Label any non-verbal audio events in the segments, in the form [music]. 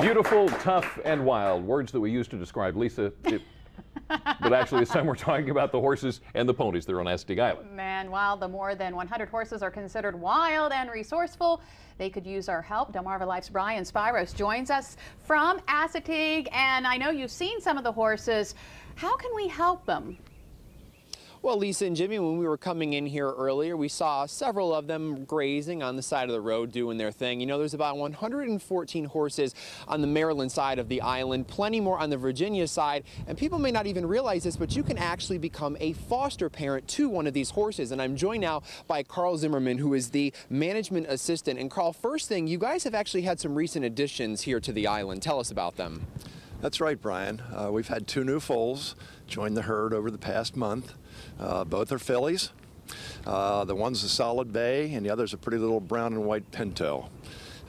Beautiful, tough, and wild. Words that we use to describe Lisa. It, [laughs] but actually, this time we're talking about the horses and the ponies there on Assateague Island. Man, while the more than 100 horses are considered wild and resourceful, they could use our help. Delmarva Life's Brian Spiros joins us from Assateague, and I know you've seen some of the horses. How can we help them? Well, Lisa and Jimmy, when we were coming in here earlier, we saw several of them grazing on the side of the road doing their thing. You know, there's about 114 horses on the Maryland side of the island, plenty more on the Virginia side, and people may not even realize this, but you can actually become a foster parent to one of these horses. And I'm joined now by Carl Zimmerman, who is the management assistant. And Carl, first thing, you guys have actually had some recent additions here to the island. Tell us about them. That's right, Brian. Uh, we've had two new foals join the herd over the past month. Uh, both are fillies. Uh, the one's a solid bay, and the other's a pretty little brown and white pinto.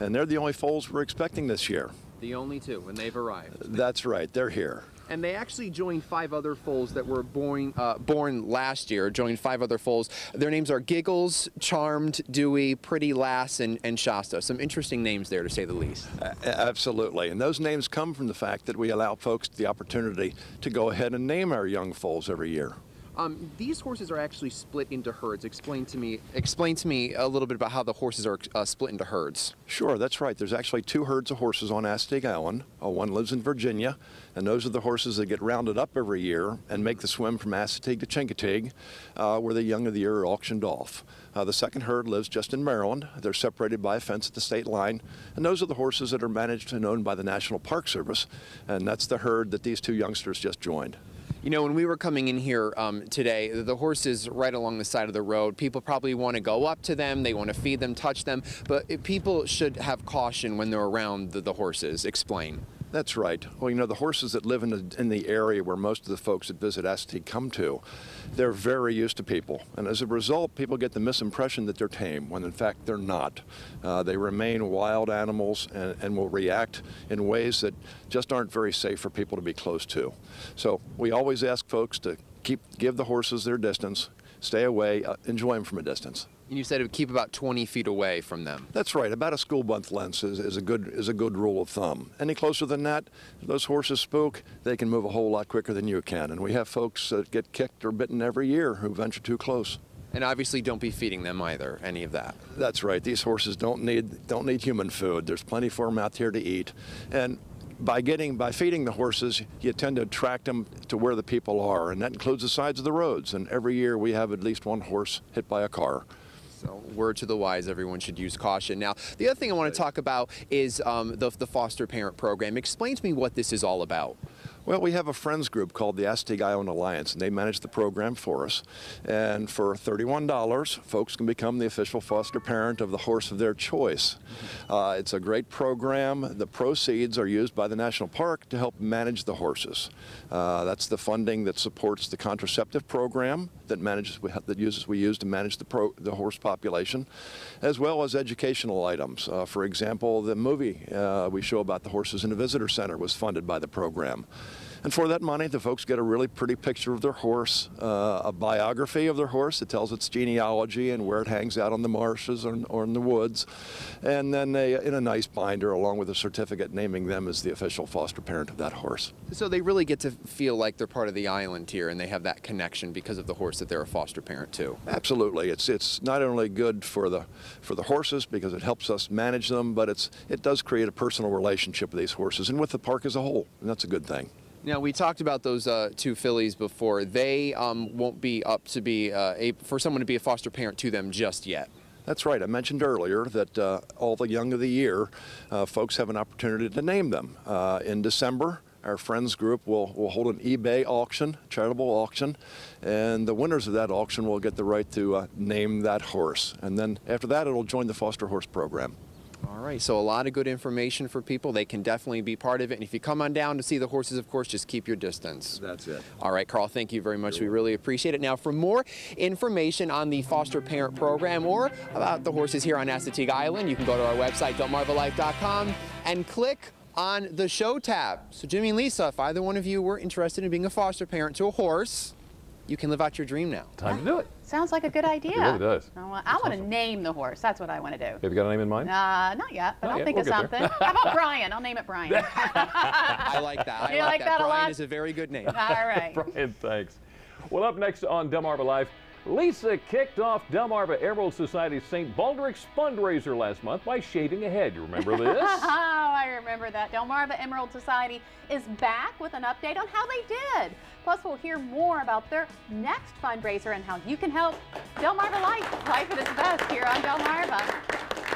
And they're the only foals we're expecting this year. The only two, and they've arrived. That's right, they're here and they actually joined five other foals that were born uh, born last year. Joined five other foals. Their names are Giggles, Charmed, Dewey, Pretty Lass, and, and Shasta. Some interesting names there, to say the least. Uh, absolutely, and those names come from the fact that we allow folks the opportunity to go ahead and name our young foals every year. Um, these horses are actually split into herds. Explain to me. Explain to me a little bit about how the horses are uh, split into herds. Sure, that's right. There's actually two herds of horses on Assateague Island. Uh, one lives in Virginia, and those are the horses that get rounded up every year and make the swim from Assateague to Chincoteague, uh, where the young of the year are auctioned off. Uh, the second herd lives just in Maryland. They're separated by a fence at the state line, and those are the horses that are managed and owned by the National Park Service, and that's the herd that these two youngsters just joined. You know, when we were coming in here um, today, the horses right along the side of the road, people probably want to go up to them, they want to feed them, touch them, but people should have caution when they're around the, the horses. Explain. That's right. Well, you know, the horses that live in the, in the area where most of the folks that visit Assateague come to, they're very used to people. And as a result, people get the misimpression that they're tame, when in fact they're not. Uh, they remain wild animals and, and will react in ways that just aren't very safe for people to be close to. So we always ask folks to keep give the horses their distance, stay away, uh, enjoy them from a distance. And you said it would keep about 20 feet away from them. That's right. About a school month length is, is, a good is a good rule of thumb. Any closer than that, those horses spook. They can move a whole lot quicker than you can. And we have folks that get kicked or bitten every year who venture too close. And obviously, don't be feeding them either. Any of that. That's right. These horses don't need don't need human food. There's plenty for them out here to eat. And by getting by feeding the horses, you tend to attract them to where the people are, and that includes the sides of the roads. And every year we have at least one horse hit by a car. So word to the wise, everyone should use caution. Now, the other thing I want to talk about is um, the, the foster parent program. Explain to me what this is all about. Well, we have a friends group called the Assateague Island Alliance, and they manage the program for us. And for $31, folks can become the official foster parent of the horse of their choice. Uh, it's a great program. The proceeds are used by the National Park to help manage the horses. Uh, that's the funding that supports the contraceptive program that manages that uses we use to manage the pro, the horse population, as well as educational items. Uh, for example, the movie uh, we show about the horses in the visitor center was funded by the program. And for that money, the folks get a really pretty picture of their horse, uh, a biography of their horse that tells its genealogy and where it hangs out on the marshes or, or in the woods, and then they, in a nice binder along with a certificate naming them as the official foster parent of that horse. So they really get to feel like they're part of the island here and they have that connection because of the horse that they're a foster parent to. Absolutely. It's, it's not only good for the, for the horses because it helps us manage them, but it's, it does create a personal relationship with these horses and with the park as a whole, and that's a good thing. Now we talked about those uh, two fillies before. They um, won't be up to be uh, a, for someone to be a foster parent to them just yet. That's right. I mentioned earlier that uh, all the young of the year, uh, folks have an opportunity to name them. Uh, in December, our friends group will, will hold an eBay auction, charitable auction, and the winners of that auction will get the right to uh, name that horse. And then after that, it'll join the foster horse program. All right, so a lot of good information for people. They can definitely be part of it. And if you come on down to see the horses, of course, just keep your distance. That's it. All right, Carl, thank you very much. We really appreciate it. Now, for more information on the foster parent program or about the horses here on Assateague Island, you can go to our website, delmarvalife.com, and click on the show tab. So, Jimmy and Lisa, if either one of you were interested in being a foster parent to a horse, you can live out your dream now. Time to do it. Sounds like a good idea. really does. I want, I want to name the horse. That's what I want to do. Have you got a name in mind? Uh, not yet, but Not I'll yet. think We'll of something. How about Brian? I'll name it Brian. [laughs] I like that. I You like that a Brian lot? is a very good name. All right. [laughs] Brian, thanks. Well, up next on Delmarva Life, Lisa kicked off Delmarva Emerald Society's St. Baldrick's fundraiser last month by shaving a head. You remember [laughs] this? Oh, I remember that. Delmarva Emerald Society is back with an update on how they did. Plus, we'll hear more about their next fundraiser and how you can help Delmarva Life. Life at its best here on Delmarva.